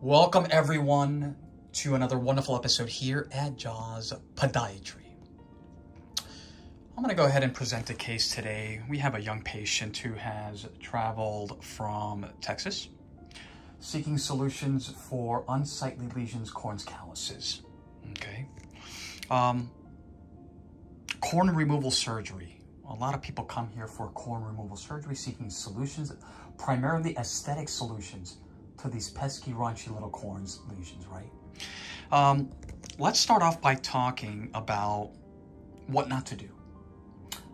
Welcome everyone to another wonderful episode here at Jaws Podiatry. I'm going to go ahead and present a case today. We have a young patient who has traveled from Texas seeking solutions for unsightly lesions, corns, calluses. Okay. Um, corn removal surgery. A lot of people come here for corn removal surgery seeking solutions, primarily aesthetic solutions to these pesky, raunchy little corns lesions, right? Um, let's start off by talking about what not to do.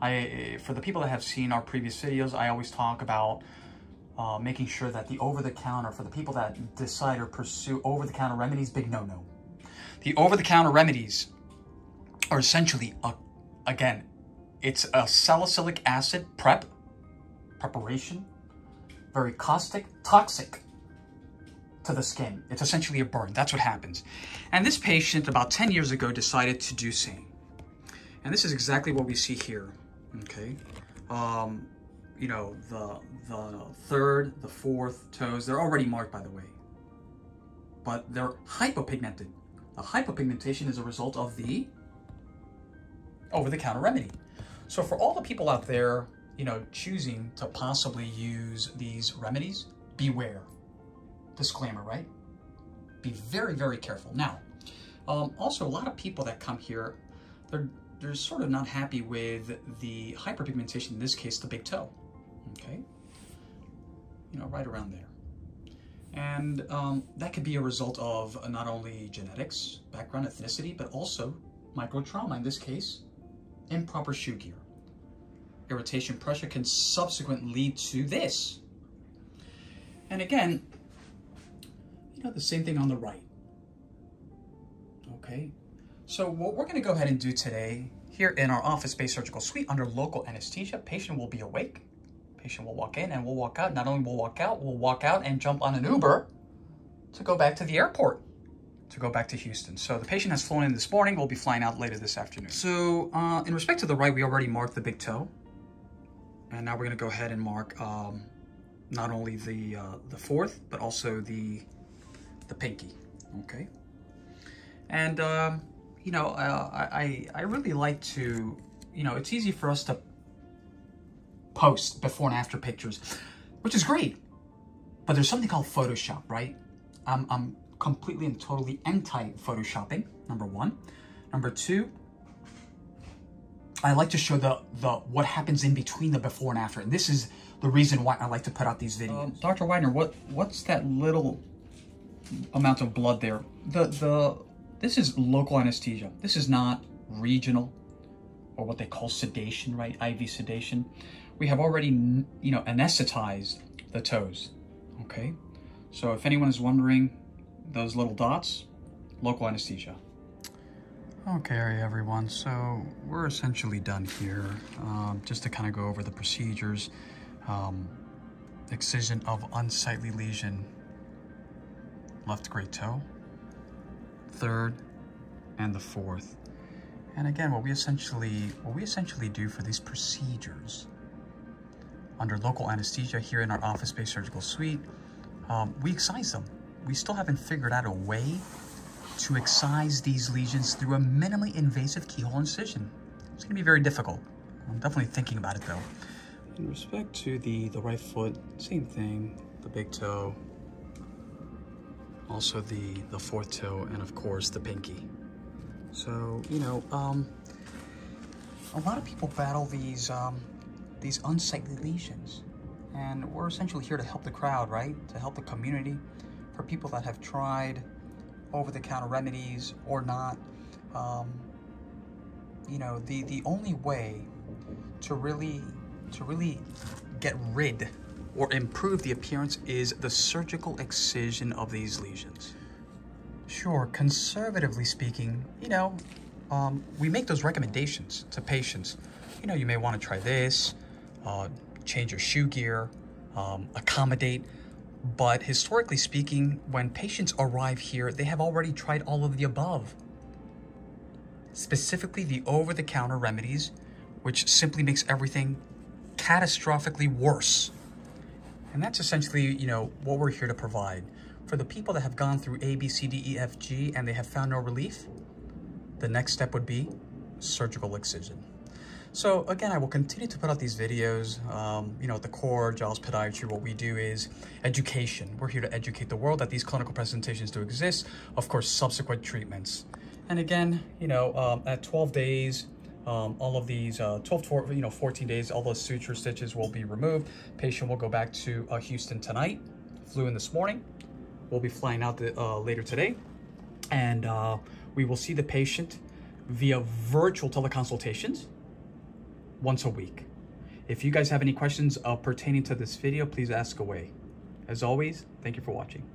I, for the people that have seen our previous videos, I always talk about uh, making sure that the over-the-counter, for the people that decide or pursue over-the-counter remedies, big no-no. The over-the-counter remedies are essentially, a, again, it's a salicylic acid prep, preparation, very caustic, toxic to the skin. It's essentially a burn. That's what happens. And this patient about 10 years ago decided to do same. And this is exactly what we see here, okay? Um, you know, the, the third, the fourth toes, they're already marked, by the way. But they're hypopigmented. The hypopigmentation is a result of the over-the-counter remedy. So for all the people out there, you know, choosing to possibly use these remedies, beware disclaimer, right? Be very, very careful. Now, um, also a lot of people that come here, they're, they're sort of not happy with the hyperpigmentation, in this case, the big toe, okay? You know, right around there. And um, that could be a result of not only genetics, background, ethnicity, but also microtrauma, in this case, improper shoe gear. Irritation pressure can subsequently lead to this. And again, the same thing on the right. Okay, so what we're gonna go ahead and do today, here in our office-based surgical suite under local anesthesia, patient will be awake, patient will walk in and we'll walk out. Not only will walk out, we'll walk out and jump on an Uber to go back to the airport, to go back to Houston. So the patient has flown in this morning, we'll be flying out later this afternoon. So uh, in respect to the right, we already marked the big toe. And now we're gonna go ahead and mark um, not only the, uh, the fourth, but also the the pinky, okay? And, um, you know, uh, I, I really like to, you know, it's easy for us to post before and after pictures, which is great. But there's something called Photoshop, right? I'm, I'm completely and totally anti-Photoshopping, number one. Number two, I like to show the, the what happens in between the before and after. And this is the reason why I like to put out these videos. Um, Dr. Widener, what, what's that little amount of blood there. The, the, this is local anesthesia. This is not regional or what they call sedation, right? IV sedation. We have already, you know, anesthetized the toes, okay? So if anyone is wondering, those little dots, local anesthesia. Okay, everyone, so we're essentially done here. Um, just to kind of go over the procedures. Um, excision of unsightly lesion left great toe, third, and the fourth. And again, what we essentially what we essentially do for these procedures under local anesthesia here in our office-based surgical suite, um, we excise them. We still haven't figured out a way to excise these lesions through a minimally invasive keyhole incision. It's gonna be very difficult. I'm definitely thinking about it though. In respect to the, the right foot, same thing, the big toe, also the, the fourth toe, and of course the pinky. So, you know, um, a lot of people battle these, um, these unsightly lesions. And we're essentially here to help the crowd, right? To help the community, for people that have tried over-the-counter remedies or not. Um, you know, the, the only way to really, to really get rid or improve the appearance is the surgical excision of these lesions. Sure, conservatively speaking, you know, um, we make those recommendations to patients. You know, you may want to try this, uh, change your shoe gear, um, accommodate. But historically speaking, when patients arrive here, they have already tried all of the above. Specifically the over-the-counter remedies, which simply makes everything catastrophically worse. And that's essentially, you know, what we're here to provide. For the people that have gone through A, B, C, D, E, F, G, and they have found no relief, the next step would be surgical excision. So again, I will continue to put out these videos. Um, you know, at the core, Jaws Podiatry, what we do is education. We're here to educate the world that these clinical presentations do exist. Of course, subsequent treatments. And again, you know, um, at 12 days, um, all of these uh, 12 to you know 14 days, all those suture stitches will be removed. Patient will go back to uh, Houston tonight. Flew in this morning. We'll be flying out the, uh, later today, and uh, we will see the patient via virtual teleconsultations once a week. If you guys have any questions uh, pertaining to this video, please ask away. As always, thank you for watching.